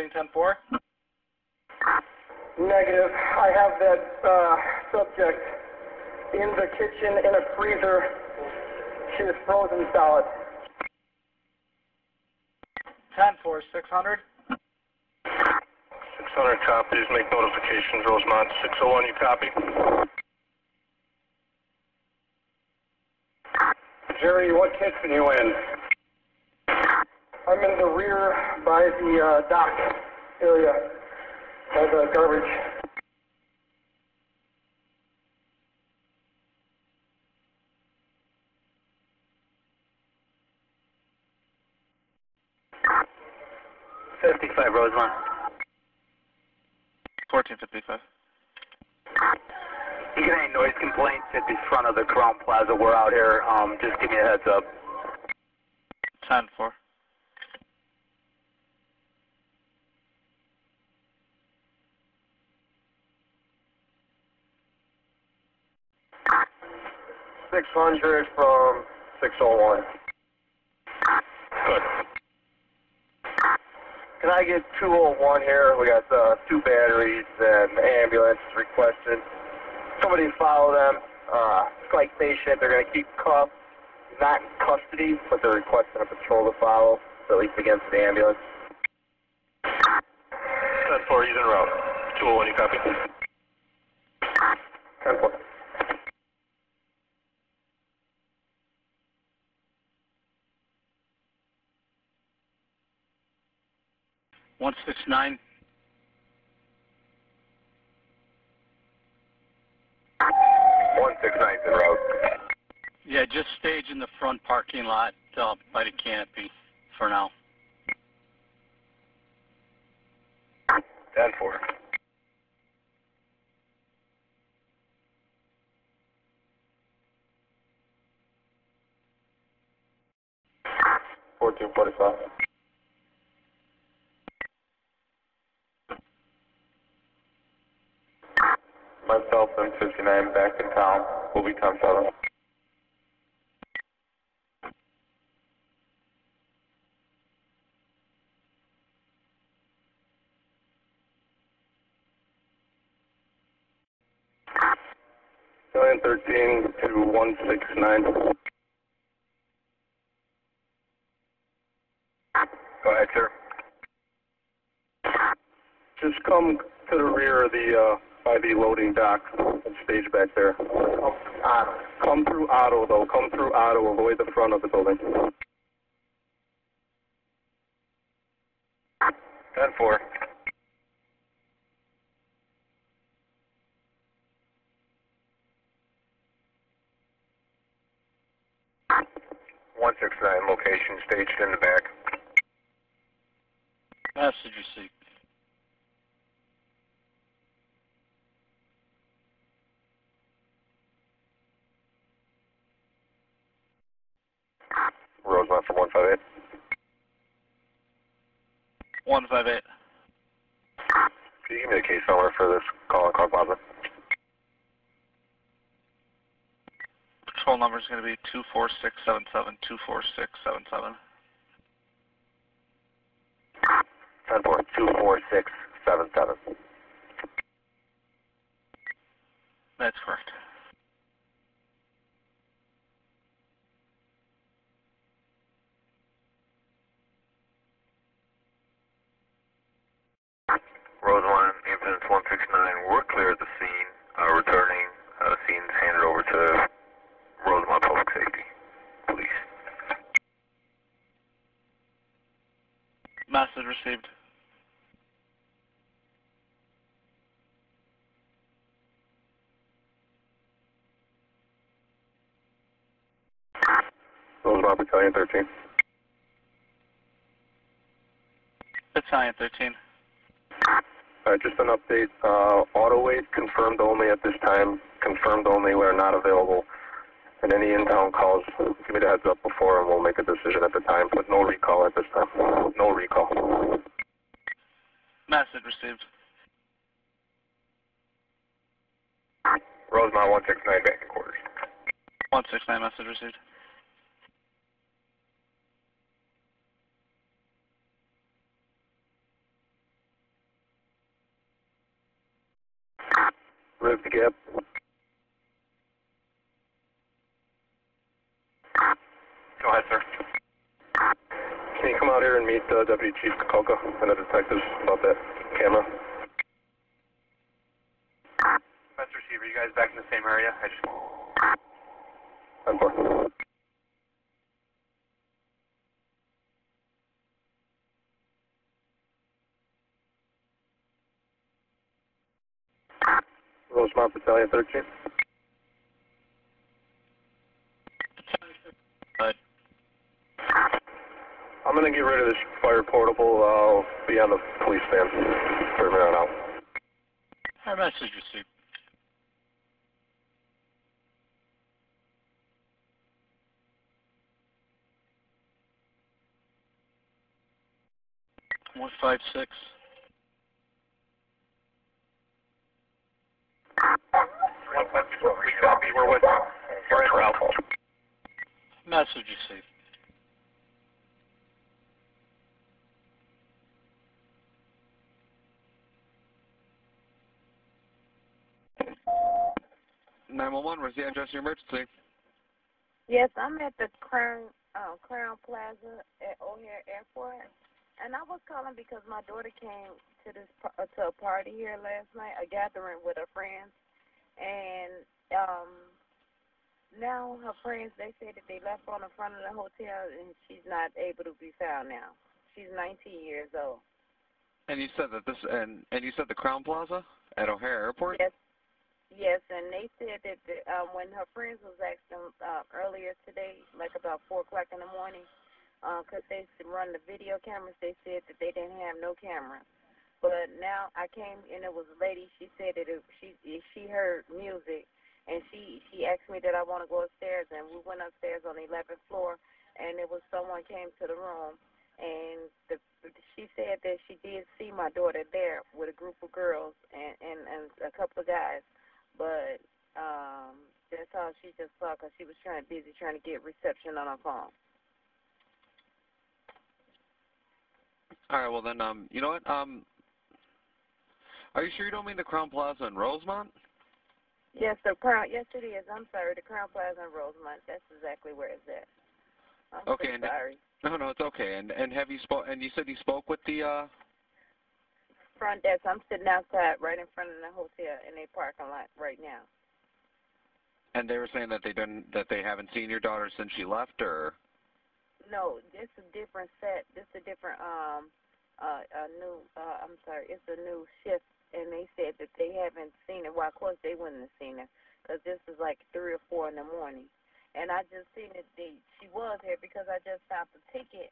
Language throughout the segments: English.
getting 10-4? Negative. I have that uh, subject in the kitchen in a freezer. She is frozen solid. 10-4, 600? 600 copies, make notifications, Rosemont. 601, you copy? Jerry, what kitchen you in? I'm in the rear by the uh, dock area, by the garbage. Fifty-five Rosemont. Fourteen fifty-five. You get any noise complaints at the front of the Crowne Plaza? We're out here. Um, just give me a heads up. Ten four. 600 from 601. Good. Can I get 201 here? We got uh, two batteries and the ambulance is requested. Somebody follow them. Uh, it's like patient, they're going to keep cuffed. Not in custody, but they're requesting a patrol to follow, at least against the ambulance. 10 4, he's route. 201, you copy? 10 4. One six nine. One six nine's en route. Yeah, just stage in the front parking lot uh, by the canopy for now. 10-4. Fourteen forty five. Myself and fifty nine back in town. We'll be ten seven. Million thirteen to one six nine. Go ahead, sir. Just come to the rear of the, uh, by the loading dock and stage back there. Come through Otto, though. Come through Otto. Avoid the front of the building. Ten four. One six nine location staged in the back. Message received. Rosemont from one five eight. 158. Can you give me the case number for this call on Crowne Plaza? Patrol number is going to be 24677, 24677. Ten four two four six seven seven. That's correct. Rosemont, ambulance one six nine. We're clear at the scene. Uh, returning. Uh, scene's handed over to Rosemont Public Safety Police. Message received. Rosemont Battalion thirteen. Battalion 13. Uh, just an update. Uh, auto wait confirmed only at this time. Confirmed only. We're not available. And any in-town calls, give me the heads up before, and we'll make a decision at the time. But no recall at this time. No recall. Message received. Rosemont one six nine back in quarters. 169 message received. Live the gap. Go ahead, sir. Can you come out here and meet uh, Deputy Chief Kokoka and the detectives about that camera? Master Receiver, you guys back in the same area? I just... I'm for. Rosemont Battalion 13. But I'm gonna get rid of this fire. I'll be on the police van for a minute now. our message received. One five six. One five six one three copy. We're with we're in route. Message received. Nine one one. Where's the address of your emergency? Yes, I'm at the Crown uh, Crowne Plaza at O'Hare Airport, and I was calling because my daughter came to this uh, to a party here last night, a gathering with her friends, and um, now her friends they say that they left her on the front of the hotel, and she's not able to be found now. She's 19 years old. And you said that this and and you said the Crowne Plaza at O'Hare Airport. Yes, yes, and they said that the, um, when her friends was asking uh, earlier today, like about four o'clock in the morning, because they s- run the video cameras, they said that they didn't have no cameras. But now I came and it was a lady. She said that it, she she heard music, and she she asked me that I want to go upstairs, and we went upstairs on the 11th floor, and it was someone came to the room, and the she said that she did see my daughter there with a group of girls and and, and a couple of guys, but um that's all she just saw because she was trying busy trying to get reception on her phone. All right. Well then, um, you know what? Um, are you sure you don't mean the Crowne Plaza in Rosemont? Yes, the crown. Yes, it is. I'm sorry. The Crowne Plaza in Rosemont. That's exactly where it's at. I'm so Okay, and- sorry. No, no, it's okay. And and have you spoke? And you said you spoke with the uh Front desk. I'm sitting outside right in front of the hotel in a parking lot right now. And they were saying that they didn't, that they haven't seen your daughter since she left, or No, this is a different set. This is a different um uh a new uh I'm sorry, it's a new shift and they said that they haven't seen her. Well, of course they wouldn't have seen her because this is like three or four in the morning. And I just seen that they she was here because I just found the ticket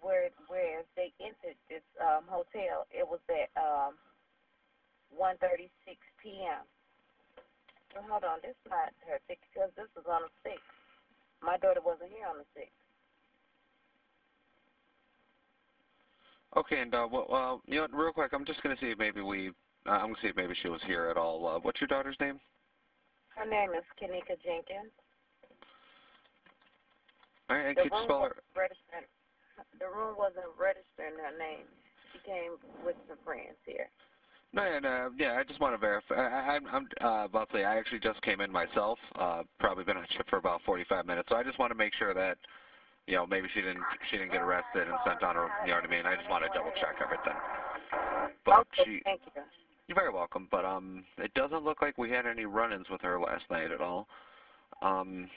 where where they entered this um hotel. It was at um 1:36 p.m. Well, hold on, this is not her ticket because this was on the sixth. My daughter wasn't here on the sixth. okay? And uh, well, uh, you know, real quick, I'm just gonna see if maybe we, uh, I'm gonna see if maybe she was here at all. Uh, what's your daughter's name? Her name is Kenneka Jenkins. All right, and The could you spell her? The room wasn't registering her name. She came with some friends here. No, and uh, yeah, I just want to verify. I, I'm, I'm uh, about to say I actually just came in myself. Uh, probably been on for about 45 minutes, so I just want to make sure that, you know, maybe she didn't she didn't get arrested and sent on her. You know what I mean? I just want to double check everything. But okay, she, thank you. you're very welcome. But um, it doesn't look like we had any run-ins with her last night at all. Um,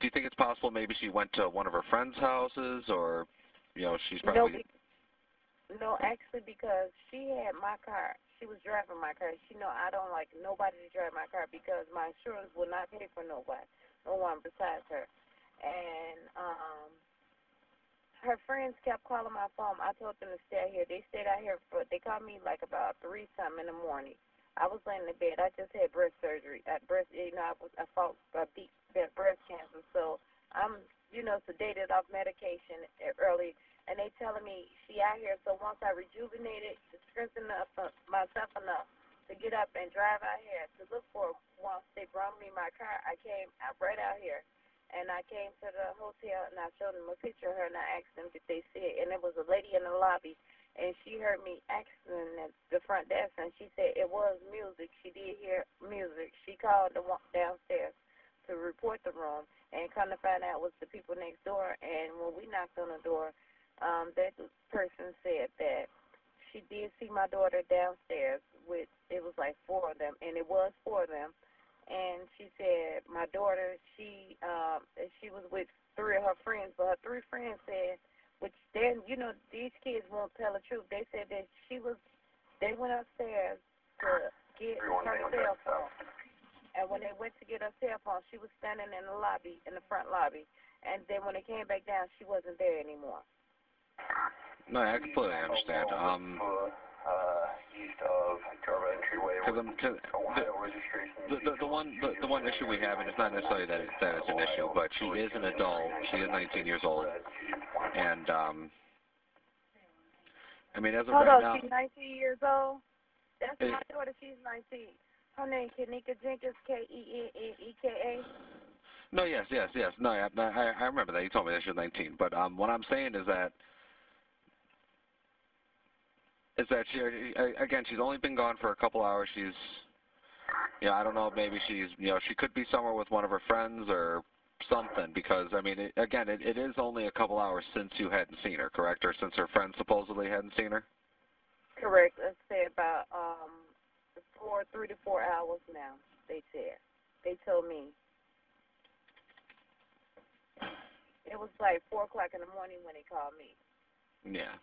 do you think it's possible maybe she went to one of her friends' houses, or, you know, she's No, probably. be- no, actually, because she had my car. She was driving my car. She know I don't like nobody to drive my car because my insurance will not pay for nobody, no one besides her. And um, her friends kept calling my phone. I told them to stay out here. They stayed out here for. They called me like about three something in the morning. I was laying in bed. I just had breast surgery. At breast, you know, I was I fought uh, deep breast cancer. So I'm, you know, sedated off medication early and they telling me she out here. So once I rejuvenated, to strengthen up uh, myself enough to get up and drive out here to look for. Once they brought me my car, I came out right out here, and I came to the hotel and I showed them a picture of her and I asked them did they see it, and it was a lady in the lobby, and she heard me asking at the front desk, and she said it was music. She did hear music. She called the one downstairs to report the room, and come to find out was the people next door. And when we knocked on the door, um, that person said that she did see my daughter downstairs with it was like four of them, and it was four of them. And she said my daughter, she um, she was with three of her friends, but her three friends said, which then you know these kids won't tell the truth. They said that she was, they went upstairs to get Everyone her cell phone. And when they went to get her cell phone, she was standing in the lobby, in the front lobby. And then when they came back down, she wasn't there anymore. No, I completely understand. Um, uh, east of Jarva entryway. cause I'm, cause Ohio registration. the, the the one the, the one issue we have, and it's not necessarily that it, that it's an issue, but she is an adult. She is 19 years old, and um, I mean, as of Hold right on, now, she's 19 years old. That's Eh. my daughter. She's 19. Her name Kenneka Jenkins, K E N N E K A. no, yes, yes, yes, no, I, I I remember that you told me that she was 19, but um, what I'm saying is that is that she I- again she's only been gone for a couple hours. She's you know I don't know maybe she's you know she could be somewhere with one of her friends or something because I mean it, again it, it is only a couple hours since you hadn't seen her correct or since her friend supposedly hadn't seen her. Correct. Let's say about um three to four hours now. They said. They told me. It was like four o'clock in the morning when they called me. Yeah.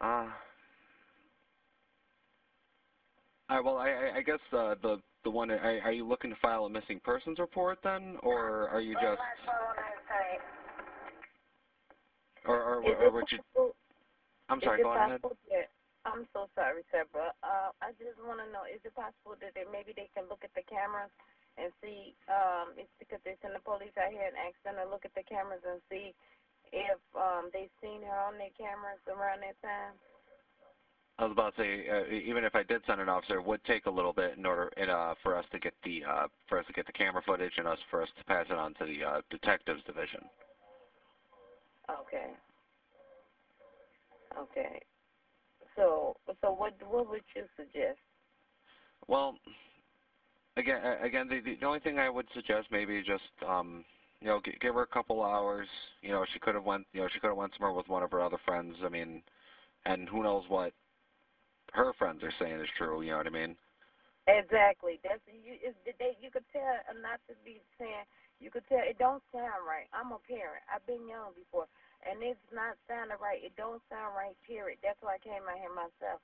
Uh. All right. Well, I I, guess uh, the the one are, are you looking to file a missing persons report then, or are you just or or, Is or would you? I'm sorry. Go on ahead. that I'm so sorry, Deborah. Uh, I just want to know: is it possible that they, maybe they can look at the cameras and see? Um, it's because they send the police out here and ask them to look at the cameras and see if um they seen her on their cameras around that time. I was about to say, uh, even if I did send an officer, it would take a little bit in order in, uh, for us to get the uh, for us to get the camera footage and us for us to pass it on to the uh, detectives division. Okay. Okay. So, so what what would you suggest? Well, again, again, the the only thing I would suggest maybe just um, you know, g- give her a couple hours. You know, she could have went, you know, she could have went somewhere with one of her other friends. I mean, and who knows what her friends are saying is true. You know what I mean? Exactly. That's you. Is they you could tell uh, not to be saying. You could tell it don't sound right. I'm a parent. I've been young before, and it's not sounding right. It don't sound right. Period. That's why I came out here myself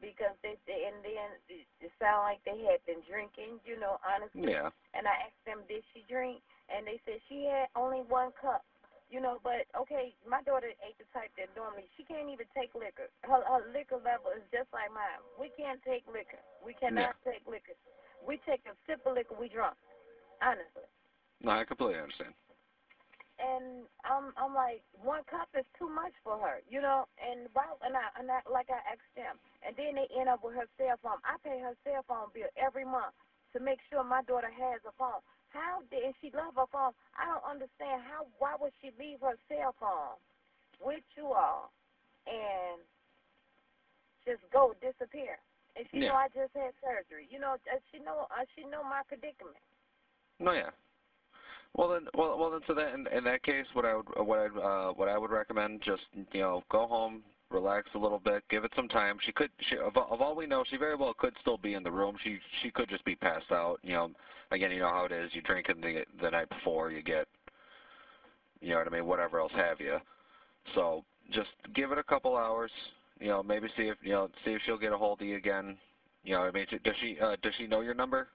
because they, they and then it, it sounded like they had been drinking. You know, honestly. Yeah. And I asked them, did she drink? And they said she had only one cup. You know, but okay, my daughter ain't the type that normally she can't even take liquor. Her, her liquor level is just like mine. We can't take liquor. We cannot take liquor. We take a sip of liquor, we drunk. Honestly. No, I completely understand. And I'm I'm like one cup is too much for her, you know. And why and I and I like I asked them, and then they end up with her cell phone. I pay her cell phone bill every month to make sure my daughter has a phone. How did and she love her phone? I don't understand how. Why would she leave her cell phone with you all and just go disappear? And she Yeah. know I just had surgery. You know, uh, she know uh, she know my predicament. No, yeah. Well then, well, well then, so that in, in that case, what I would, what I, uh, what I would recommend, just you know, go home, relax a little bit, give it some time. She could, she, of, of all we know, she very well could still be in the room. She, she could just be passed out. You know, again, you know how it is. You drink in the the night before, you get, you know what I mean, whatever else have you. So just give it a couple hours. You know, maybe see if you know, see if she'll get a hold of you again. You know, I mean, does she, uh, does she know your number?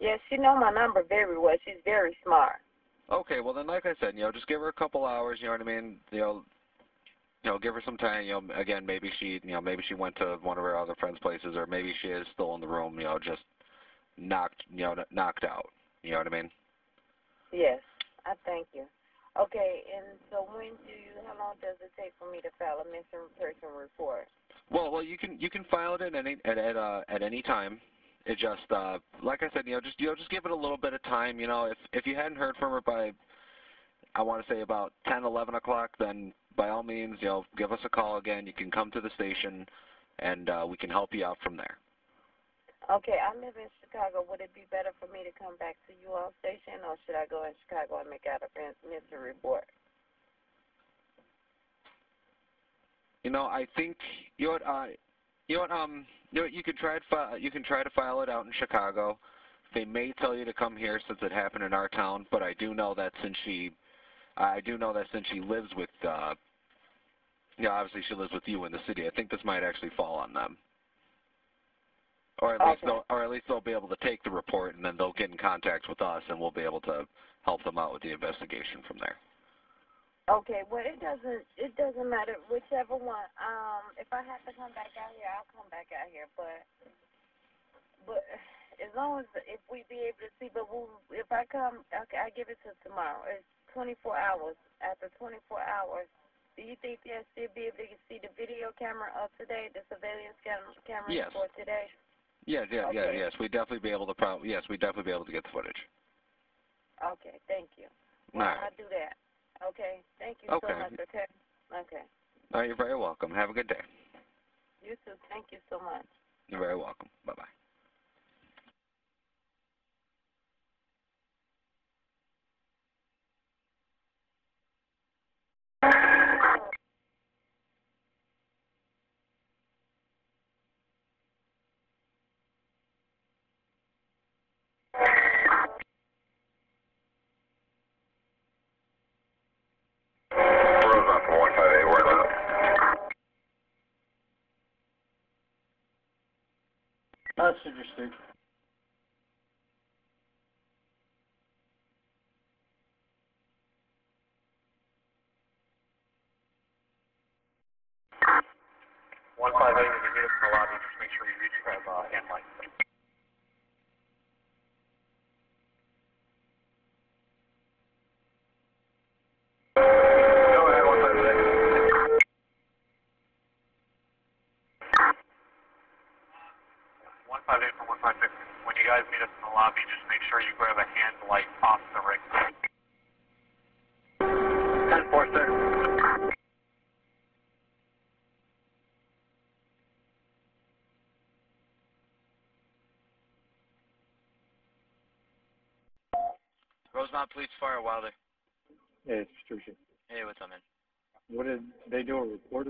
Yes, she know my number very well. She's very smart. Okay, well then, like I said, you know, just give her a couple hours. You know what I mean? You know, you know, give her some time. You know, again, maybe she, you know, maybe she went to one of her other friends' places, or maybe she is still in the room. You know, just knocked, you know, knocked out. You know what I mean? Yes, I thank you. Okay, and so when do you? How long does it take for me to file a missing person report? Well, well, you can you can file it at any at at uh, at any time. It just uh, like I said, you know, just you know, just give it a little bit of time. You know, if if you hadn't heard from her by, I want to say about ten, eleven o'clock, then by all means, you know, give us a call again. You can come to the station, and uh, we can help you out from there. Okay, I live in Chicago. Would it be better for me to come back to you all station, or should I go in Chicago and make out a missing report? You know, I think you know uh, you know what, um, you know, what, you can try to fi- you can try to file it out in Chicago. They may tell you to come here since it happened in our town, but I do know that since she, I do know that since she lives with, uh, you know, obviously she lives with you in the city. I think this might actually fall on them. Or at least they'll, or at least they'll be able to take the report and then they'll get in contact with us and we'll be able to help them out with the investigation from there. Okay, well it doesn't it doesn't matter whichever one. Um, if I have to come back out here, I'll come back out here. But but as long as if we be able to see, but we'll, if I come, okay, I give it to tomorrow. It's 24 hours. After 24 hours, do you think they'll still be able to see the video camera of today, the surveillance cam- camera Yes. for today? Yeah, yeah, Okay. yes. We'd definitely be able to prob- yes, we'd definitely be able to get the footage. Okay, thank you. Well, right. I'll do that. Okay, thank you Okay. so much. Okay, okay. Right, you're very welcome. Have a good day. You too. Thank you so much. You're very welcome. Bye-bye. Rosemont from 158, where is it? That's interesting. One five eight, when you meet us in the lobby, just make sure you reach grab uh, hand mic. Go ahead, 158. One five eight from one five six. When you guys meet us in the lobby, just make sure you grab a hand light off the ring. Ten four six. Rosemont Police Fire Wilder. Hey, it's Patricia. Hey, what's up, man? What did they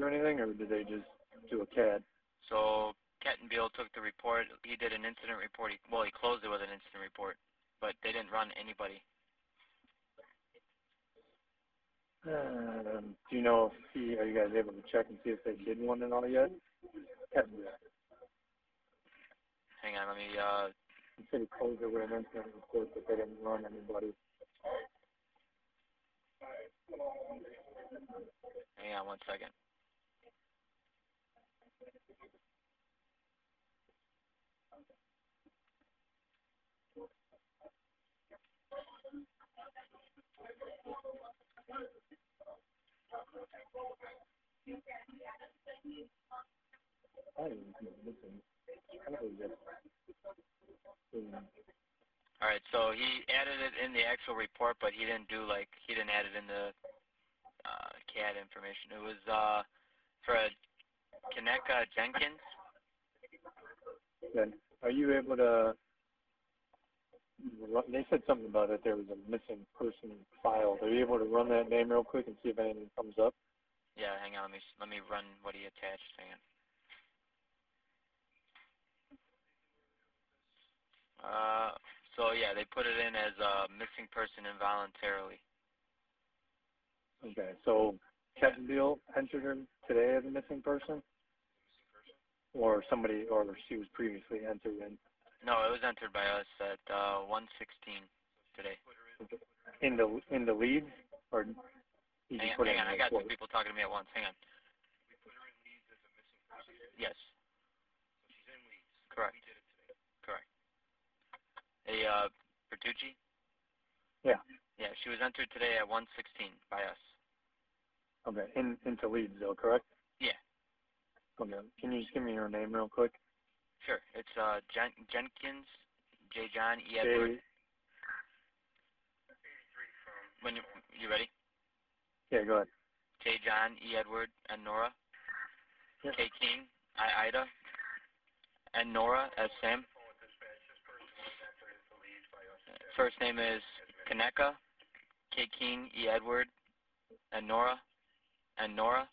do or anything, or did they just do a CAD? So Kettenbill took the report. He did an incident report. He, well, he closed it with an incident report, but they didn't run anybody. Um, do you know if he, are you guys able to check and see if they did one and all yet? Kevin, Hang on, let me. uh he said he closed it with an incident report, but they didn't run anybody. Hang on one second. I didn't think it was missing. I know he just, um, All right, so he added it in the actual report, but he didn't do like he didn't add it in the uh, CAD information. It was uh for Kenneka Jenkins. then, are you able to, they said something about it, there was a missing person filed. Are you able to run that name real quick and see if anything comes up? Yeah, hang on. Let me let me run what he attached. Hang on. Uh, so yeah, they put it in as a missing person involuntarily. Okay, so Kettenbill entered her today as a missing person? Or somebody, or she was previously entered in, No, it was entered by us at uh 116 today. in the, in the leads, or you Hang on, hang on. I got two people talking to me at once. Hang on. Yes. Correct. Correct. Hey, uh, Bertucci? Yeah, Yeah, she was entered today at 116 by us. okay, in, into leads though, correct? Yeah. Okay, can you just give me her name real quick? Sure. It's uh Jen- Jenkins, J. John E. Edward. When you you ready? yeah, go ahead. J K. John, E. Edward, and Nora. Yep. K. King, I. Ida, and Nora as Sam. First name is Kenneka, K. King, E. Edward, and Nora, and Nora,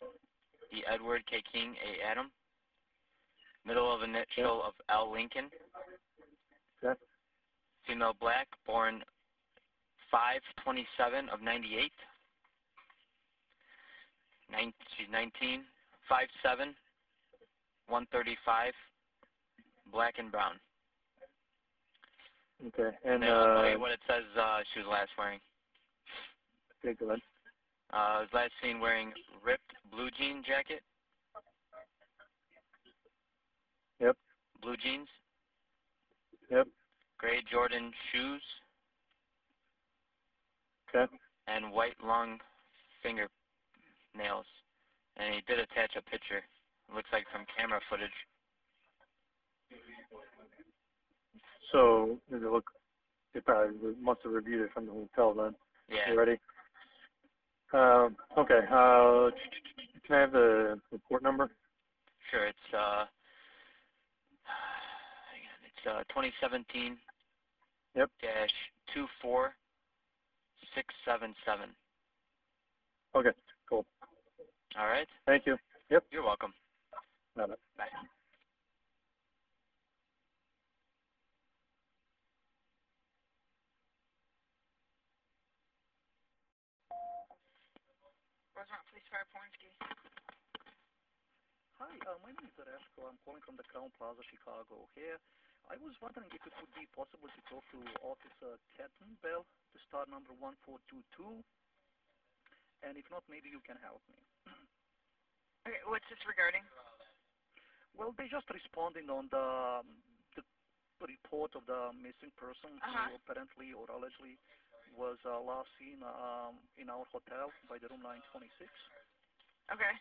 E. Edward, K. King, A. Adam. Middle of initial of L. Lincoln. Okay. Female black, born 527 of 98. Nine, she's 19, 5'7", 135, black and brown. Okay. And then I'll tell uh, you what it says uh, she was last wearing. okay, go ahead. Uh, was last seen wearing ripped blue jean jacket. Blue jeans. Yep. Gray Jordan shoes Okay. and white long finger nails. And he did attach a picture. It looks like from camera footage. So does it look? They probably must have reviewed it from the hotel then. Yeah. You ready? Um, okay. Uh, can I have the report number? Sure. It's uh, it's uh 2017. Yep. Dash two four six seven seven. Okay. Cool. All right. Thank you. Yep. You're welcome. Got it. Bye. Rosemont Police Fire Pornsky. Hi, uh, my name is Resko. I'm calling from the Crowne Plaza, Chicago. Here, I was wondering if it would be possible to talk to Officer Catton Bell to start number 1422. And if not, maybe you can help me. Okay, what's this regarding? Well, they're just responding on the, um, the report of the missing person Uh-huh. who apparently or allegedly was uh, last seen um, in our hotel by the room 926. Okay.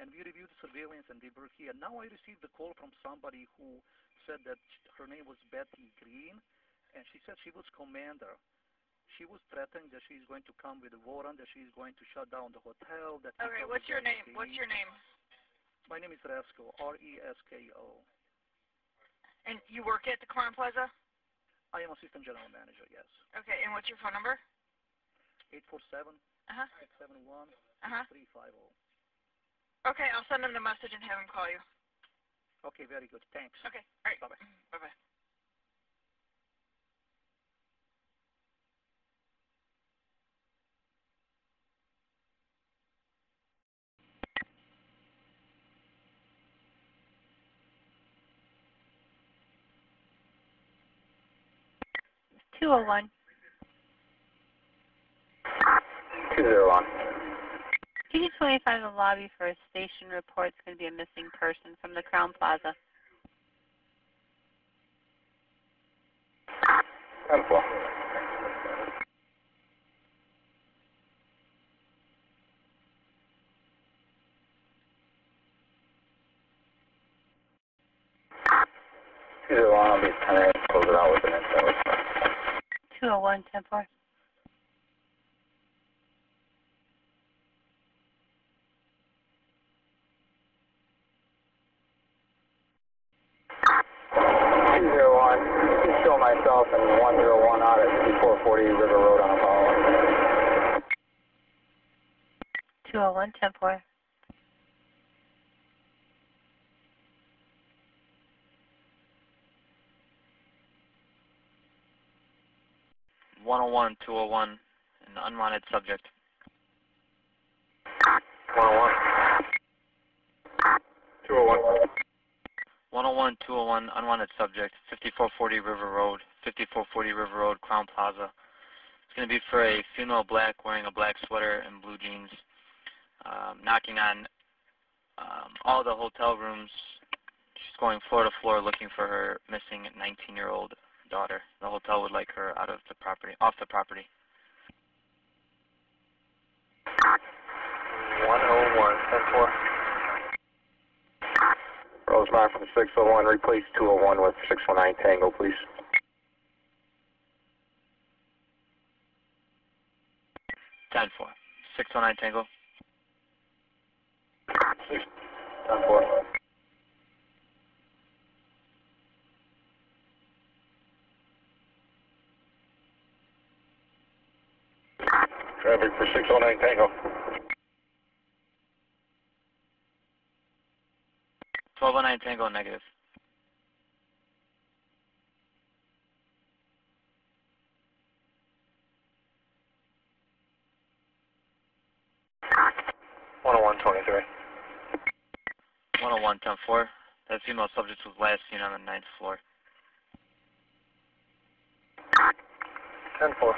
and we reviewed the surveillance and they were here. Now I received a call from somebody who said that her name was Betty Green, and she said she was commander. She was threatening that she's going to come with a warrant, that she's going to shut down the hotel. That Okay, what's your name? What's your name? My name is Resko, R-E-S-K-O. And you work at the Crowne Plaza? I am assistant general manager, yes. Okay, and what's your phone number? 847 Uh-huh. 671 Uh-huh. 350. Okay, I'll send him the message and have him call you. Okay, very good. Thanks. Okay, all right. Bye-bye. Mm-hmm. Bye-bye. Two oh one. Two zero one. PG twenty five in the lobby for a station report. It's going to be a missing person from the Crowne Plaza. Ten four. Two zero one. I'll be ten minutes. Close it out with an incident. Two oh one ten four. 1 One hundred one, two hundred one, an unwanted subject. One hundred one, two hundred one. One hundred one, two hundred one, unwanted subject. Fifty-four forty River Road, fifty-four forty River Road, Crowne Plaza. It's going to be for a female black wearing a black sweater and blue jeans um, knocking on um, all the hotel rooms. She's going floor to floor looking for her missing 19-year-old daughter. The hotel would like her out of the property, off the property. One oh one. Ten four. Rosemont from six oh one. Replace two oh one with six one nine Tango, please. 10-4. 609 Tango. Traffic for 609 Tango. Twelve oh nine Tango negative. One oh one twenty three. 101, 10 4. That female subject was last seen on the ninth floor. 10 4.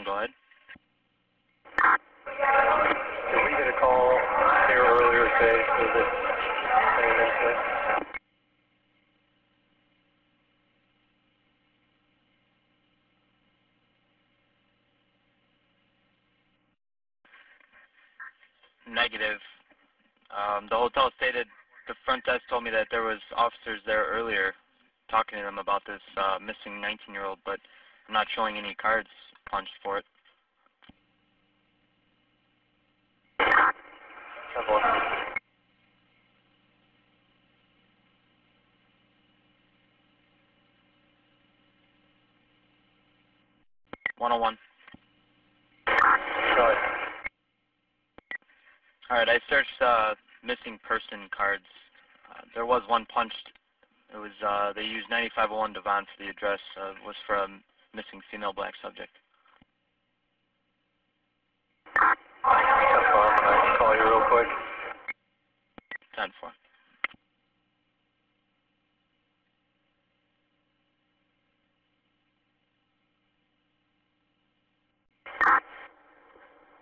One. Go ahead. Did we get a call here earlier today for this? Negative. Um, the hotel stated the front desk told me that there was officers there earlier talking to them about this uh, missing 19-year-old, but I'm not showing any cards punched for it. One oh one. All right, I searched uh, missing person cards. Uh, there was one punched. It was uh, they used 9501 Devon for the address. Uh, was a missing female black subject. Ten four, gonna call you real quick. Ten four.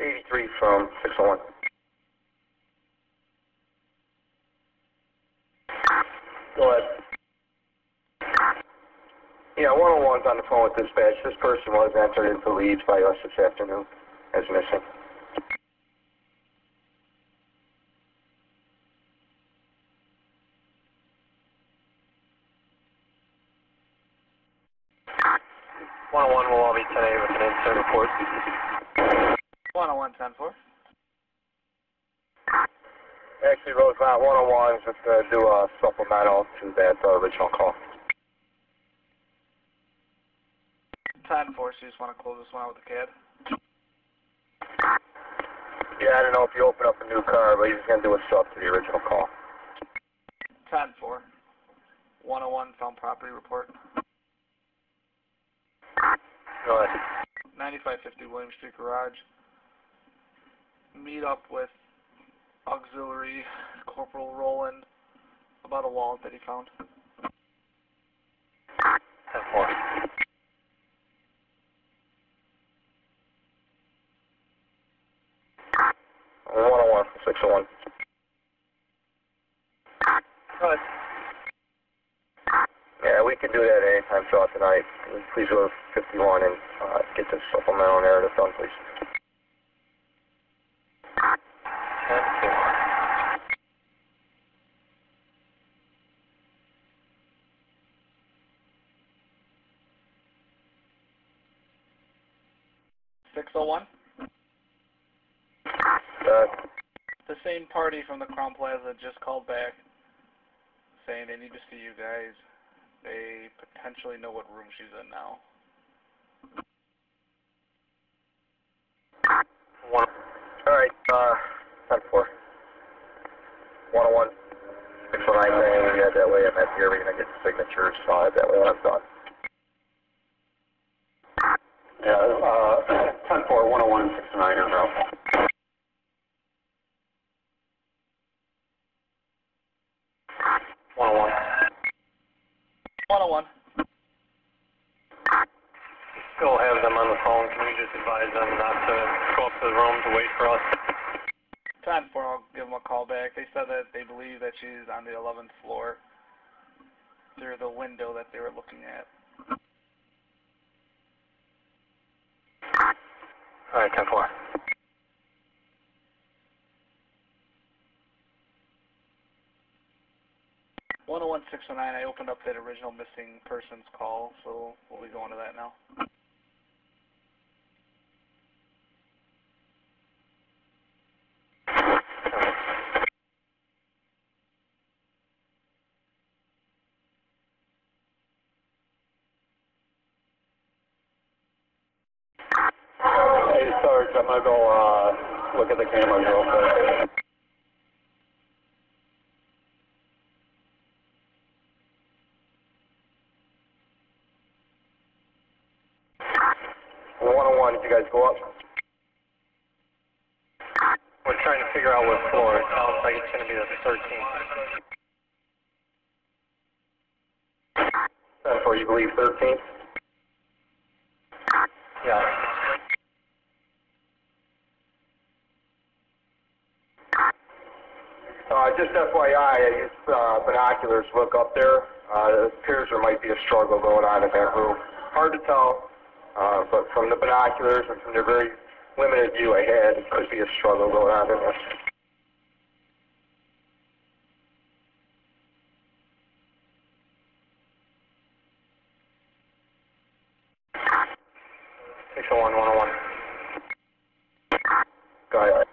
Eighty three from six oh one. Go ahead. Yeah, one oh one's on the phone with dispatch. This person was entered into leads by us this afternoon as missing. One oh one will all be ten A with an incident report. One oh one ten four. Actually, Rosemont one oh one just to do a supplemental to that uh, original call. Ten four. So you just want to close this one out with the CAD. Yeah, I don't know if you open up a new car, but he's gonna do a sub to the original call. Ten four. One oh one found property report. Go ahead. 9550 William Street Garage. Meet up with auxiliary Corporal Roland about a wallet that he found. Ten four. One oh one from six oh one. Go ahead. Yeah, we can do that anytime throughout the night. Please go to 51 and uh, get this supplemental narrative done, please. Ten four. Six oh one. Uh, The same party from the Crowne Plaza just called back saying they need to see you guys. They potentially know what room she's in now. One. all right, uh, 10 4. 101. 609 saying we had that way. I'm at here. We're going to get the signatures. So have that way when I'm done. Yeah, uh, 10 4, 101, 609 is out. One oh one. One oh one. Still have them on the phone. Can you just advise them not to the room to wait for us? Ten four. I'll give them a call back. They said that they believe that she's on the 11th floor. through the window that they were looking at. Alright, ten four. One oh one six oh nine, I opened up that original missing persons call, so we'll be going to that now. Hey, Sarge, I'm gonna go, uh, look at the cameras real quick. One on one, did you guys go up? We're trying to figure out what floor. It sounds like it's gonna be the thirteenth. Ten four, you believe thirteenth? Yeah. Uh, just FYI, I used, uh, binoculars look up there. Uh, it appears there might be a struggle going on in that room. Hard to tell, uh, but from the binoculars and from the very limited view I had, it could be a struggle going on in there. Six oh one, one oh one. Go ahead.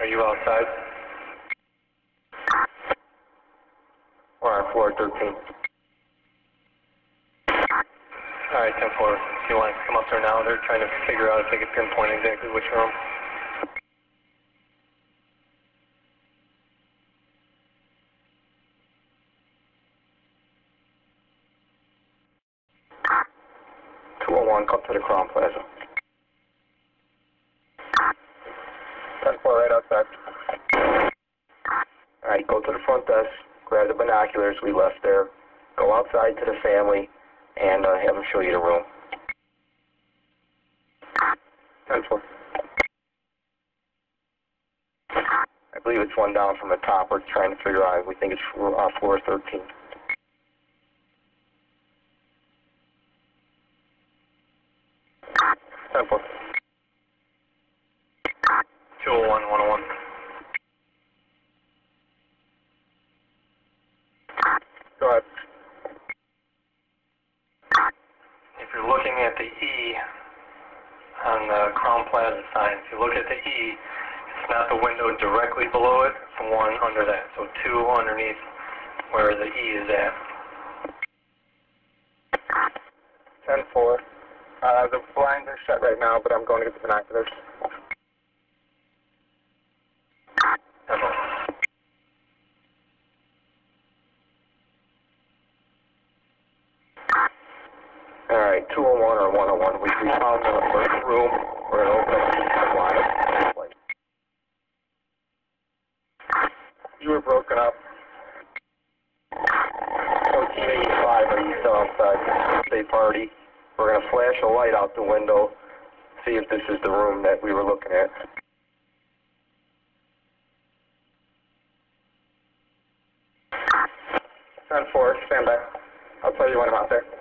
Are you outside? We're on floor thirteen. Four. If you want to come up there now, they're trying to figure out if they can pinpoint exactly which room. Two oh one, come to the Crowne Plaza. Ten four, right outside. Alright, go to the front desk, grab the binoculars we left there, go outside to the family, and, uh, have them show you the room. Ten four. I believe it's one down from the top. We're trying to figure out. We think it's uh, floor 13. Ten four. Two oh one, one oh one. Go ahead. If you're looking at the E on the Crowne Plaza sign, if you look at the E, it's not the window directly below it, it's the one under that. So two underneath where the E is at. Ten four. Uh, the blinds are shut right now, but I'm going to get the binoculars. Alright, 201 or 101. We, we found the first room. We're going to open up the wide. You were broken up. 1485, are you still outside? Birthday party. We're going to flash a light out the window, see if this is the room that we were looking at. Ten four, stand by. I'll tell you when I'm out there.